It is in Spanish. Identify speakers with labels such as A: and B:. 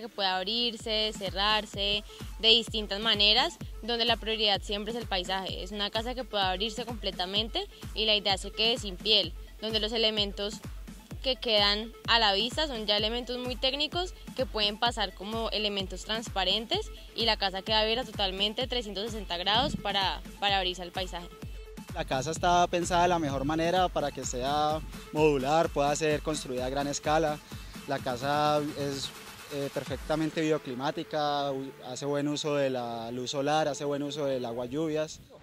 A: que pueda abrirse, cerrarse de distintas maneras, donde la prioridad siempre es el paisaje. Es una casa que pueda abrirse completamente y la idea que quede sin piel, donde los elementos que quedan a la vista son ya elementos muy técnicos que pueden pasar como elementos transparentes y la casa queda abierta totalmente 360 grados para, para abrirse al paisaje.
B: La casa está pensada de la mejor manera para que sea modular, pueda ser construida a gran escala. La casa es eh, perfectamente bioclimática, hace buen uso de la luz solar, hace buen uso del agua lluvias.
C: ¡Cali,